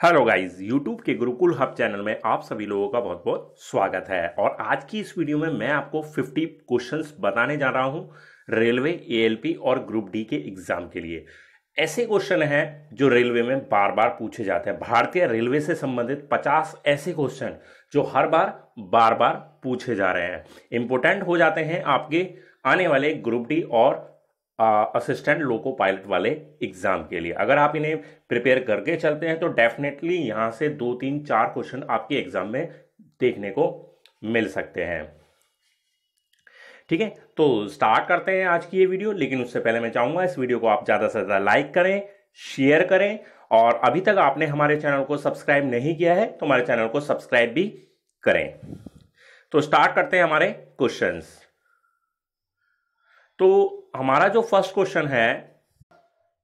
Hello guys YouTube के Gurukul hub channel में आप सभी लोगों का बहुत बहुत स्वागत है। और आज की इस वीडियो में मैं आपको 50 क्वेश्चंस बताने जा रहा हूँ रेलवे एएलपी और ग्रुप डी के एग्ज़ाम के लिए। ऐसे क्वेश्चन हैं जो रेलवे में बार बार पूछे जाते हैं। भारतीय रेलवे से संबंधित 50 ऐसे क्वेश्चन जो हर बार बार बार पूछे जा रहे हैं। इंपोर्टेंट हो जाते हैं आपके आने वाले ग्रुप डी और असिस्टेंट लोको पायलट वाले एग्ज़ाम के लिए। अगर आप इन्हें प्रिपेयर करके चलते हैं तो डेफिनेटली यहाँ से दो, तीन, चार क्वेश्चन आपके एग्ज़ाम में देखने को मिल सकते हैं। ठीक है? तो स्टार्ट करते हैं आज की ये वीडियो लेकिन उससे पहले मैं चाहूँगा इस वीडियो को आप ज़्यादा से ज़्यादा लाइक करें शेयर करें, और अभी तक आपने हमारे चैनल को सब्सक्राइब नहीं किया है तो हमारे चैनल को सब्सक्राइब भी करें। तो स्टार्ट करते हैं हमारे क्वेश्चंस तो हमारा जो फ़र्स्ट क्वेश्चन है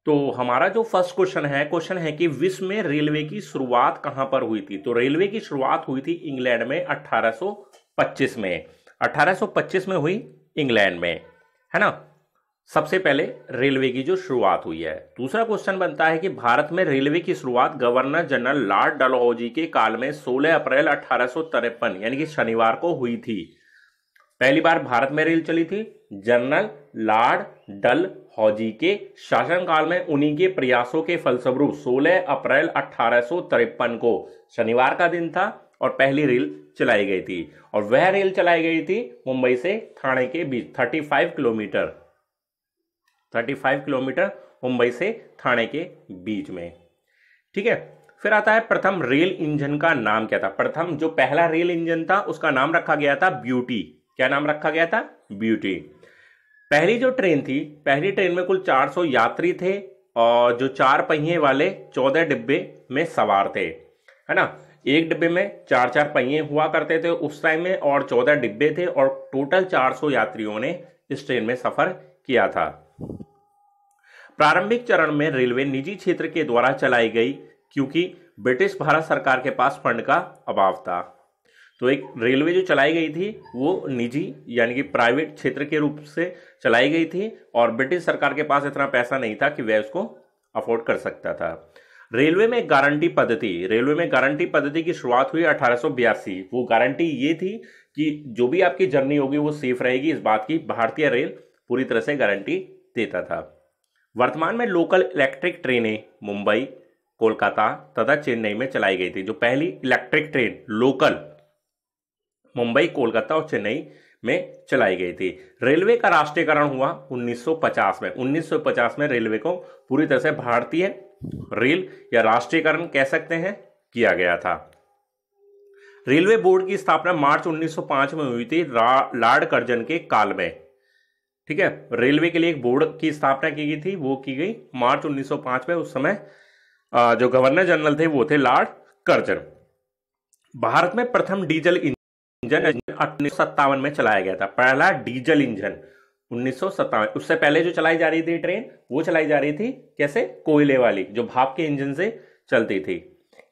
तो हमारा जो फ़र्स्ट क्वेश्चन है क्वेश्चन है कि विश्व में रेलवे की शुरुआत कहाँ पर हुई थी? तो रेलवे की शुरुआत हुई थी इंग्लैंड में 1825 में। 1825 में हुई इंग्लैंड में, है ना? सबसे पहले रेलवे की जो शुरुआत हुई है। दूसरा क्वेश्चन बनता है कि भारत में रेलवे की शुरुआत गवर्नर जनरल लॉर्ड डलहौजी के काल में 16 अप्रैल अठारह यानी कि शनिवार को हुई थी। पहली बार भारत में रेल चली थी। जनरल, लॉर्ड, डल, हौजी के शासनकाल में उन्हीं के प्रयासों के फलस्वरूप 16 अप्रैल अठारह को शनिवार का दिन था और पहली रेल चलाई गई थी। और वह रेल चलाई गई थी मुंबई से थाने के बीच 35 किलोमीटर। 35 किलोमीटर मुंबई से थाने के बीच में। ठीक है, फिर आता है प्रथम रेल इंजन का नाम क्या था? प्रथम जो पहला रेल इंजन था, उसका नाम रखा गया था ब्यूटी। क्या नाम रखा गया था? ब्यूटी। पहली जो ट्रेन थी, पहली ट्रेन में कुल 400 यात्री थे और जो चार पहिए वाले 14 डिब्बे में सवार थे, है ना? एक डिब्बे में चार चार पहिए हुआ करते थे उस टाइम में और 14 डिब्बे थे और टोटल 400 यात्रियों ने इस ट्रेन में सफ़र किया था। प्रारंभिक चरण में रेलवे निजी क्षेत्र के द्वारा चलाई गई, क्योंकि ब्रिटिश भारत सरकार के पास फंड का अभाव था। तो एक रेलवे जो चलाई गई थी, वो निजी, यानी कि प्राइवेट क्षेत्र के रूप से चलाई गई थी, और ब्रिटिश सरकार के पास इतना पैसा नहीं था कि वह उसको अफोर्ड कर सकता था। रेलवे में गारंटी पद्धति, रेलवे में गारंटी पद्धति की शुरुआत हुई अठारह वो गारंटी ये थी कि जो भी आपकी जर्नी होगी, वो सेफ़ रहेगी, इस बात की भारतीय रेल पूरी तरह से गारंटी देता था। वर्तमान में लोकल इलेक्ट्रिक ट्रेनें मुंबई, कोलकाता तथा चेन्नई में चलाई गई थी, जो पहली electric train, local Mumbai, Kolkata और चेन्नई में चलाई गई थी। रेलवे का राष्ट्रीयकरण हुआ 1950 में। 1950 में रेलवे को पूरी तरह से भारतीय रेल या राष्ट्रीयकरण कह सकते हैं, किया गया था। रेलवे बोर्ड की स्थापना मार्च 1905 में हुई थी लॉर्ड कर्जन के काल में। ठीक है, रेलवे के लिए एक बोर्ड की स्थापना की गई थी, वो की गई मार्च 1905 में। उस समय जो गवर्नर जनरल थे, वो थे लॉर्ड कर्जन। भारत में प्रथम डीजल इंजन उन्नीस में चलाया गया था। पहला डीजल इंजन, उन्नीस सौ सत्तावन। उससे पहले जो चलाई जा रही थी ट्रेन, वो चलाई जा रही थी कैसे? कोयले वाली, जो भाप के इंजन से चलती थी।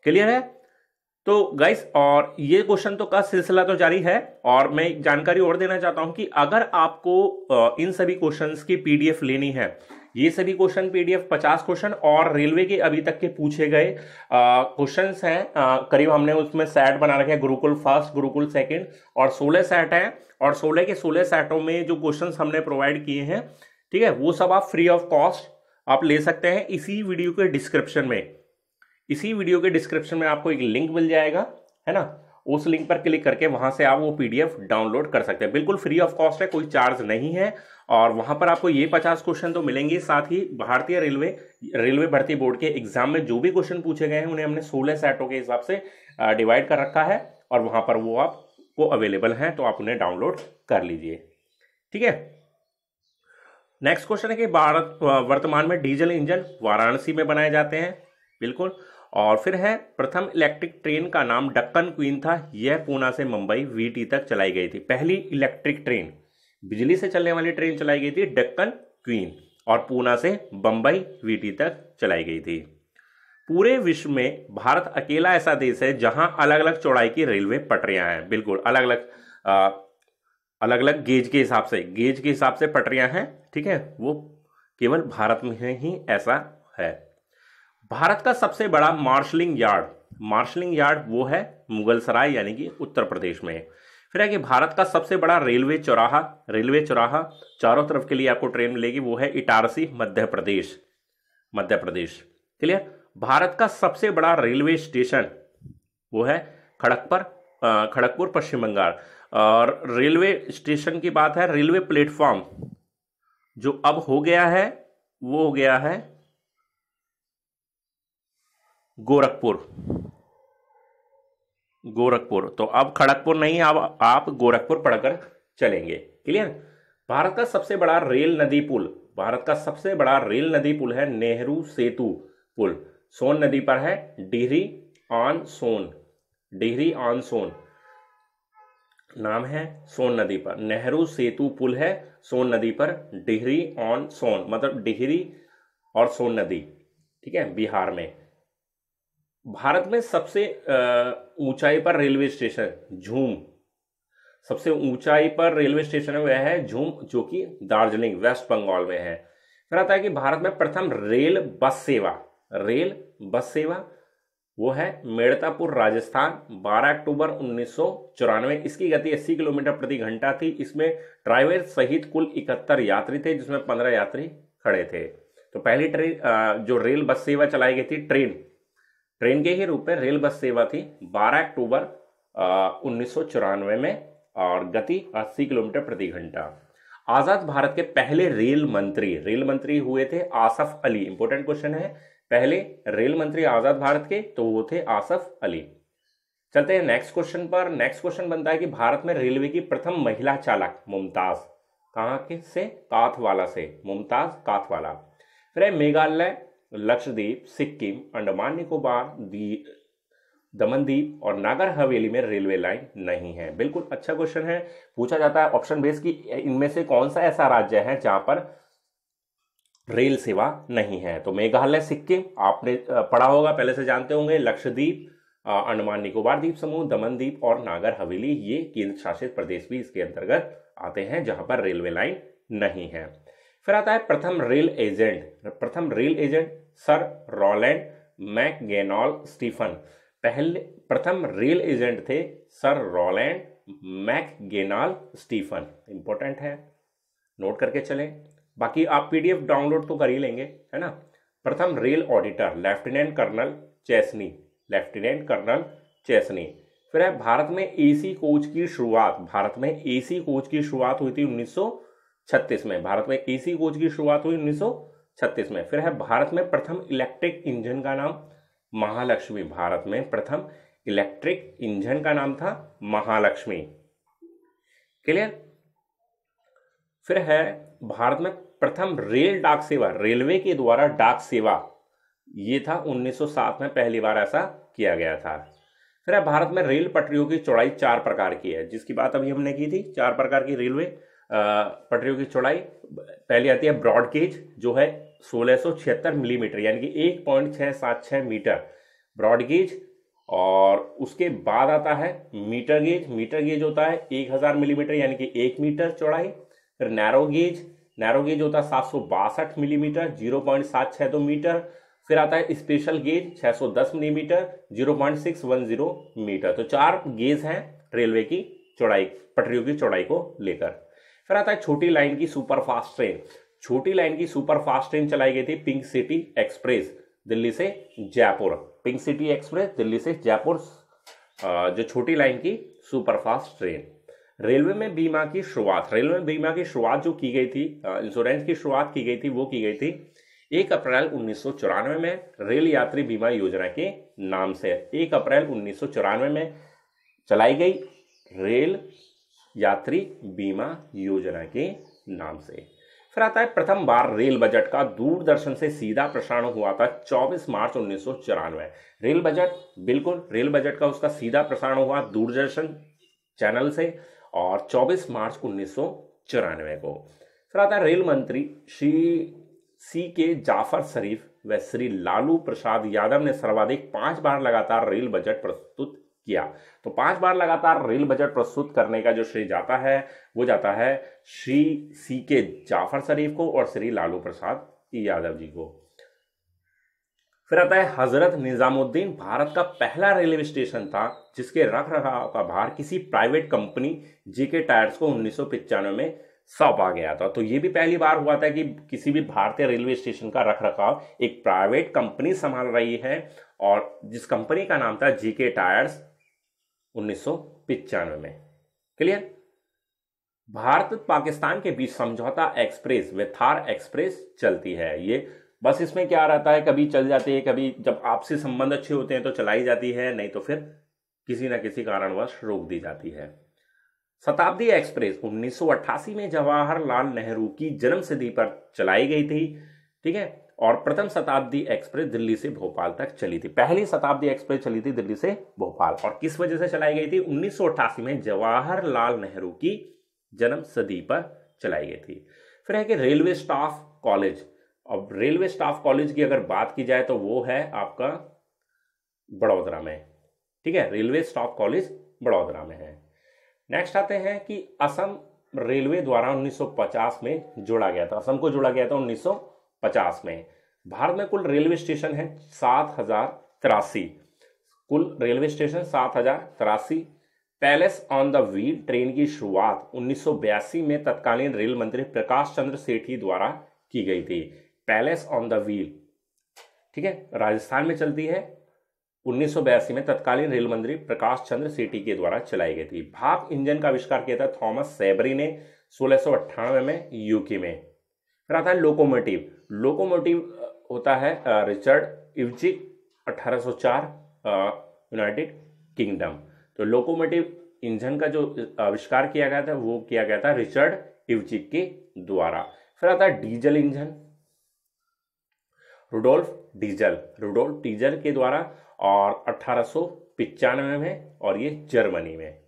क्लियर है? तो गाइस और ये क्वेश्चन तो का सिलसिला तो जारी है, और मैं जानकारी और देना चाहता हूँ कि अगर आपको इन सभी क्वेश्चंस की पीडीएफ लेनी है ये सभी क्वेश्चन पीडीएफ पचास क्वेश्चन और रेलवे के अभी तक के पूछे गए क्वेश्चन हैं। करीब हमने उसमें सेट बना रखे हैं, गुरुकुल फ़र्स्ट गुरुकुल सेकंड और सोलह सेट हैं और सोलह के सोलह सेटों में जो क्वेश्चन हमने प्रोवाइड किए हैं, ठीक है, वो सब आप फ्री ऑफ़ कॉस्ट आप ले सकते हैं इसी वीडियो के डिस्क्रिप्शन में। इसी वीडियो के डिस्क्रिप्शन में आपको एक लिंक मिल जाएगा, है ना? उस लिंक पर क्लिक करके वहाँ से आप वो पीडीएफ डाउनलोड कर सकते हैं। बिल्कुल फ्री ऑफ़ कॉस्ट है, कोई चार्ज नहीं है। और वहाँ पर आपको ये पचास क्वेश्चन तो मिलेंगे। साथ ही भारतीय रेलवे रेलवे भर्ती बोर्ड के एग्ज़ाम में जो भी क्वेश्चन पूछे गए हैं, उन्हें हमने सोलह सेटों के हिसाब से डिवाइड कर रखा है। और वहाँ पर वो आपको अवेलेबल है तो आप उन्हें डाउनलोड कर लीजिए। ठीक है? नेक्स्ट क्वेश्चन है कि भारत वर्तमान में डीजल इंजन वाराणसी में बनाए जाते हैं। बिल्कुल। और फिर है, प्रथम इलेक्ट्रिक ट्रेन का नाम डक्कन क्वीन था। यह पूना से मुंबई वीटी तक चलाई गई थी। पहली इलेक्ट्रिक ट्रेन, बिजली से चलने वाली ट्रेन चलाई गई थी, डक्कन क्वीन, और पूना से बंबई वीटी तक चलाई गई थी। पूरे विश्व में भारत अकेला ऐसा देश है जहाँ अलग अलग चौड़ाई की रेलवे पटरियाँ हैं। बिल्कुल अलग अलग अलग अलग गेज के हिसाब से, गेज के हिसाब से पटरियाँ हैं, ठीक है? वो केवल भारत में ही ऐसा है। भारत का सबसे बड़ा मार्शलिंग यार्ड। मार्शलिंग यार्ड वो है मुगल सराय यानी कि उत्तर प्रदेश में। फिर कि भारत का सबसे बड़ा रेलवे चौराहा। रेलवे चौराहा चारों तरफ़ के लिए आपको ट्रेन मिलेगी, वो है इटारसी, मध्य प्रदेश। मध्य प्रदेश। क्लियर? भारत का सबसे बड़ा रेलवे स्टेशन वो है खड़गपुर खड़गपुर, पश्चिम बंगाल। और रेलवे स्टेशन की बात है, रेलवे प्लेटफॉर्म। जो अब हो गया है, वो हो गया है गोरखपुर। गोरखपुर। तो अब खड़गपुर नहीं, अब आप गोरखपुर पढ़कर चलेंगे। क्लियर भारत का सबसे बड़ा रेल नदी पुल। भारत का सबसे बड़ा रेल नदी पुल है नेहरू सेतु पुल। सोन नदी पर है Dehri on Son. Dehri on सोन। नाम है सोन नदी पर। नेहरू सेतु पुल है सोन नदी पर, डिहरी ऑन सोन। मतलब डिहरी और सोन नदी। ठीक है? बिहार में। भारत में सबसे ऊंचाई पर रेलवे स्टेशन, झूम। सबसे ऊंचाई पर रेलवे स्टेशन वह है झूम, जो कि दार्जिलिंग, वेस्ट बंगाल में है। फिर आता है कि भारत में प्रथम रेल बस सेवा, रेल बस सेवा, वो है मेड़तापुर, राजस्थान 12 अक्टूबर उन्नीस इसकी गति 80 किलोमीटर प्रति घंटा थी। इसमें ड्राइवर सहित कुल इकहत्तर यात्री थे, जिसमें 15 यात्री खड़े थे। तो पहली ट्रेन जो रेल बस सेवा चलाई गई थी, ट्रेन। ट्रेन के ही रूप में रेल बस सेवा थी। 12 अक्टूबर उन्नीस सौ चौरानवे में और गति 80 किलोमीटर प्रति घंटा। आज़ाद भारत के पहले रेल मंत्री रेल मंत्री हुए थे आसफ अली। इंपोर्टेंट क्वेश्चन है। पहले रेल मंत्री आज़ाद भारत के तो वो थे आसफ अली। चलते हैं नेक्स्ट क्वेश्चन पर। नेक्स्ट क्वेश्चन बनता है कि भारत में रेलवे की प्रथम महिला चालक, मुमताज़। कहाँ से काथवाला से। मुमताज़ काथवाला फिर मेघालय। लक्षद्वीप, सिक्किम, अंडमान निकोबार दमनदीप और नागर हवेली में रेलवे लाइन नहीं है। बिल्कुल अच्छा क्वेश्चन है। पूछा जाता है ऑप्शन बेस की, इनमें से कौन सा ऐसा राज्य है जहाँ पर रेल सेवा नहीं है? तो मेघालय, सिक्किम, आपने पढ़ा होगा, पहले से जानते होंगे। लक्षद्वीप अंडमान निकोबार द्वीप समूह दमन द्वीप और नागर हवेली, ये केंद्र शासित प्रदेश भी इसके अंतर्गत आते हैं जहाँ पर रेलवे लाइन नहीं है। फिर आता है प्रथम रेल एजेंट प्रथम rail agent sir Roland McGenall Stephen. पहले प्रथम रेल एजेंट थे sir Roland McGenall Stephen. Important है। नोट करके चलें। बाकी आप पीडीएफ डाउनलोड तो कर ही लेंगे, है ना? प्रथम rail auditor lieutenant colonel Chesney lieutenant colonel Chesney फिर है भारत में एसी कोच की शुरुआत। भारत में एसी कोच की शुरुआत हुई थी 1936 में। भारत में एसी कोच की शुरुआत हुई 1936 में। फिर है भारत में प्रथम इलेक्ट्रिक इंजन का नाम महालक्ष्मी। भारत में प्रथम इलेक्ट्रिक इंजन का नाम था महालक्ष्मी। क्लियर? फिर है भारत में प्रथम रेल डाक सेवा, रेलवे के द्वारा डाक सेवा। ये था 1907 में पहली बार ऐसा किया गया था। फिर है भारत में रेल पटरियों की चौड़ाई चार प्रकार की है। जिसकी बात अभी हमने की थी, चार प्रकार की रेलवे। पटरियों की चौड़ाई, पहली आती है ब्रॉड गेज जो है सोलह मिलीमीटर, यानी कि एक पॉइंट सात मीटर ब्रॉड गेज और उसके बाद आता है मीटर गेज। मीटर गेज होता है एक हज़ार मिलीमीटर, यानी कि एक मीटर चौड़ाई। फिर नैरो गेज नैरो गेज होता है सात सौ बासठ मिलीमीटर, ज़ीरो पॉइंट सात दो मीटर। फिर आता है स्पेशल गेज 610 मिलीमीटर 0.610 मीटर। तो चार गेज हैं रेलवे की चौड़ाई, पटरियों की चौड़ाई को लेकर। फिर आता है छोटी लाइन की सुपर फास्ट ट्रेन। छोटी लाइन की सुपर फास्ट ट्रेन चलाई गई थी पिंक सिटी एक्सप्रेस, दिल्ली से Jaipur. Pink city express, Delhi से जयपुर जो छोटी लाइन की सुपर फास्ट ट्रेन। रेलवे में बीमा की शुरुआत, रेलवे में बीमा की शुरुआत जो की गई थी इंश्योरेंस की शुरुआत की गई थी, वो की गई थी एक अप्रैल उन्नीस सौ चौरानवे में रेल यात्री बीमा योजना के नाम से। एक अप्रैल उन्नीस सौ चौरानवे में चलाई गई रेल यात्री बीमा योजना के नाम से। फिर आता है, प्रथम बार रेल बजट का दूरदर्शन से सीधा प्रसारण हुआ था 24 मार्च उन्नीस सौ चौरानवे। रेल बजट, बिल्कुल, रेल बजट का उसका सीधा प्रसारण हुआ दूरदर्शन चैनल से और 24 मार्च उन्नीस सौ चौरानवे को। फिर आता है, रेल मंत्री श्री सी के जाफ़र शरीफ व श्री लालू प्रसाद यादव ने सर्वाधिक पाँच बार लगातार रेल बजट प्रस्तुत किया। तो पाँच बार लगातार रेल बजट प्रस्तुत करने का जो श्रेय जाता है, वो जाता है श्री सी के जाफ़र शरीफ को और श्री लालू प्रसाद यादव जी को। फिर आता है हज़रत निजामुद्दीन। भारत का पहला रेलवे स्टेशन था, जिसके रख रखाव का भार किसी प्राइवेट कंपनी जीके टायर्स को उन्नीस में सौंपा गया था। तो ये भी पहली बार हुआ था कि किसी भी भारतीय रेलवे स्टेशन का रख रखाव एक प्राइवेट कंपनी संभाल रही है और जिस कंपनी का नाम था जीके टायर्स उन्नीस में। क्लियर भारत पाकिस्तान के बीच समझौता एक्सप्रेस, व थार एक्सप्रेस चलती है। ये बस इसमें क्या रहता है? कभी चल जाती है, कभी जब आपसी संबंध अच्छे होते हैं तो चलाई जाती है, नहीं तो फिर किसी ना किसी कारणवश रोक दी जाती है। शताब्दी एक्सप्रेस 1988 में जवाहरलाल नेहरू की जन्म सिद्धि पर चलाई गई थी, ठीक है? और प्रथम शताब्दी एक्सप्रेस दिल्ली से भोपाल तक चली थी। पहली शताब्दी एक्सप्रेस चली थी दिल्ली से भोपाल। और किस वजह से चलाई गई थी? 1988 में जवाहरलाल नेहरू की जन्म सदी पर चलाई गई थी। फिर है कि रेलवे स्टाफ कॉलेज। अब रेलवे स्टाफ कॉलेज की अगर बात की जाए तो वो है आपका बड़ोदरा में। ठीक है? रेलवे स्टाफ कॉलेज बड़ोदरा में है। नेक्स्ट आते हैं कि असम रेलवे द्वारा 1950 में जोड़ा गया था। असम को जोड़ा गया था 1950 में। भारत में कुल रेलवे स्टेशन है सात हज़ार तिरासी। कुल रेलवे स्टेशन सात हज़ार तिरासी। Palace on the wheel train की शुरुआत 1982 में तत्कालीन रेल मंत्री प्रकाश चंद्र सेठी द्वारा की गई थी। पैलेस ऑन द व्हील, ठीक है, राजस्थान में चलती है। उन्नीस सौ बयासी में तत्कालीन रेल मंत्री प्रकाश चंद्र सेठी के द्वारा चलाई गई थी। भाप इंजन का आविष्कार किया था थॉमस सेबरी ने सोलह में यूके में। फिर आता है लोकोमोटिव लोकोमोटिव होता है रिचर्ड इवचिक 1804 यूनाइटेड किंगडम। तो लोकोमोटिव इंजन का जो आविष्कार किया गया था, वो किया गया था रिचर्ड इवचिक के द्वारा। फिर आता है diesel engine Rudolf Diesel. Rudolf Diesel के द्वारा और अठारह में और ये जर्मनी में।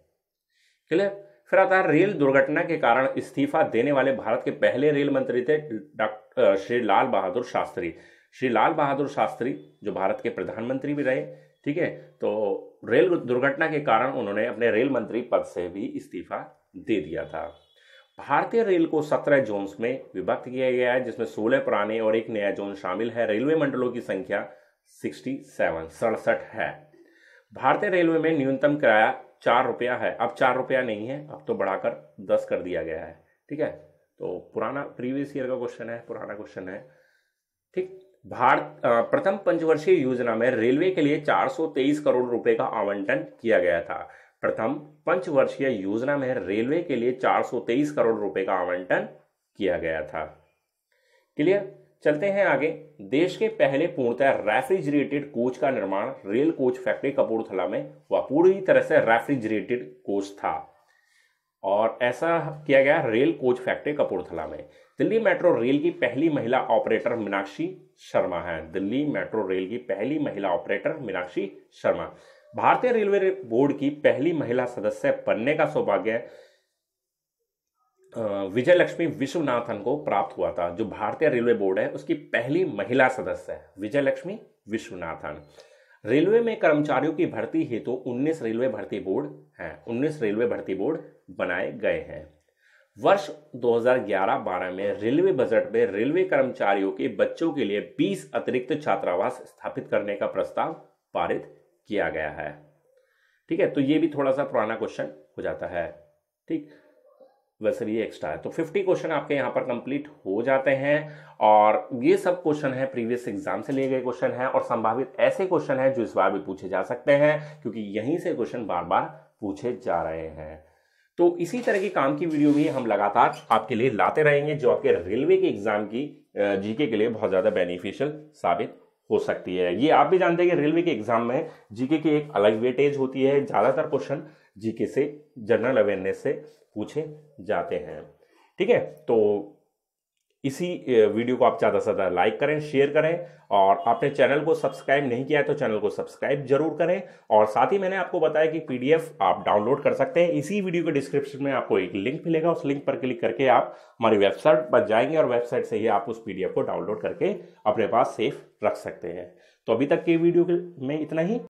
क्लियर? फिर आता है रेल दुर्घटना के कारण इस्तीफा देने वाले भारत के पहले रेल मंत्री थे डॉक्टर श्री लाल बहादुर शास्त्री। श्री लाल बहादुर शास्त्री, जो भारत के प्रधानमंत्री भी रहे, ठीक है? तो रेल दुर्घटना के कारण उन्होंने अपने रेल मंत्री पद से भी इस्तीफा दे दिया था। भारतीय रेल को सत्रह जोन्स में विभक्त किया गया है, जिसमें सोलह पुराने और एक नया जोन शामिल है। रेलवे मंडलों की संख्या सिक्सटी सेवन, सड़सठ है। भारतीय रेलवे में न्यूनतम किराया चार रुपया है। अब चार रुपया नहीं है, अब तो बढ़ाकर दस कर दिया गया है। ठीक है? तो पुराना प्रीवियस ईयर का क्वेश्चन है, पुराना क्वेश्चन है। ठीक? भारत प्रथम पंचवर्षीय योजना में रेलवे के लिए 423 करोड़ रुपए का आवंटन किया गया था। प्रथम पंचवर्षीय योजना में रेलवे के लिए 423 करोड़ रुपए का आवंटन किया गया था। क्लियर चलते हैं आगे। देश के पहले पूर्णतः रेफ्रिजरेटेड कोच का निर्माण रेल कोच फैक्ट्री कपूरथला में वह पूरी तरह से रेफ्रिजरेटेड कोच था। और ऐसा किया गया रेल कोच फैक्ट्री कपूरथला में। दिल्ली मेट्रो रेल की पहली महिला ऑपरेटर मीनाक्षी शर्मा है। दिल्ली मेट्रो रेल की पहली महिला ऑपरेटर मीनाक्षी शर्मा। भारतीय रेलवे बोर्ड की पहली महिला सदस्य बनने का सौभाग्य विजय लक्ष्मी विश्वनाथन को प्राप्त हुआ था, जो भारतीय रेलवे बोर्ड है, उसकी पहली महिला सदस्य है विजय लक्ष्मी विश्वनाथन। रेलवे में कर्मचारियों की भर्ती हेतु तो 19 रेलवे भर्ती बोर्ड हैं 19 रेलवे भर्ती बोर्ड बनाए गए हैं। वर्ष 2011-12 में रेलवे बजट में रेलवे कर्मचारियों के बच्चों के लिए 20 अतिरिक्त छात्रावास स्थापित करने का प्रस्ताव पारित किया गया है। ठीक है तो ये भी थोड़ा सा पुराना क्वेश्चन हो जाता है। ठीक वैसे भी एक्स्ट्रा है। तो 50 क्वेश्चन आपके यहाँ पर कंप्लीट हो जाते हैं और ये सब क्वेश्चन है प्रीवियस एग्ज़ाम से लिए गए क्वेश्चन है और संभावित ऐसे क्वेश्चन है जो इस बार भी पूछे जा सकते हैं, क्योंकि यहीं से क्वेश्चन बार बार पूछे जा रहे हैं। तो इसी तरह की काम की वीडियो भी हम लगातार आपके लिए लाते रहेंगे, जो आपके रेलवे के एग्ज़ाम की जीके के लिए बहुत ज़्यादा बेनिफिशियल साबित हो सकती है। ये आप भी जानते हैं कि रेलवे के एग्ज़ाम में जीके की एक अलग वेटेज होती है। ज़्यादातर क्वेश्चन जीके से, जनरल अवेयरनेस से पूछे जाते हैं। ठीक है तो इसी वीडियो को आप ज़्यादा से ज़्यादा लाइक करें, शेयर करें और आपने चैनल को सब्सक्राइब नहीं किया है तो चैनल को सब्सक्राइब ज़रूर करें और साथ ही मैंने आपको बताया कि पीडीएफ आप डाउनलोड कर सकते हैं। इसी वीडियो के डिस्क्रिप्शन में आपको एक लिंक मिलेगा, उस लिंक पर क्लिक करके आप हमारी वेबसाइट पर जाएँगे और वेबसाइट से ही आप उस पीडीएफ को डाउनलोड करके अपने पास सेफ़ रख सकते हैं। तो अभी तक के वीडियो में इतना ही।